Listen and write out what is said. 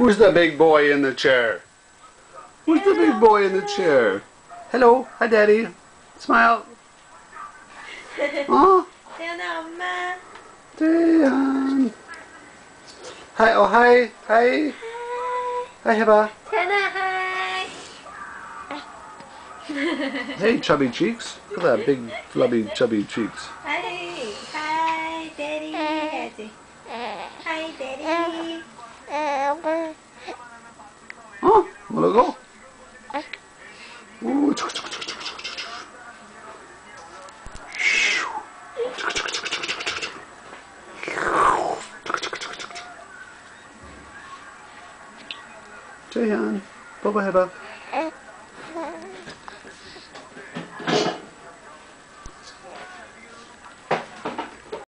Who's the big boy in the chair? Who's the big boy in the chair? Hello. Hi, Daddy. Smile. Oh. Dejan. Hi. Oh, hi. Hi. Hi, Heba. hi. hey, chubby cheeks. Look at that big, flubby, chubby cheeks. Hi. Hi, Daddy. Hi, Daddy. Hi, Daddy. Wanna go? Ooh, chuk, chuk. Jaehyun, baba 해봐.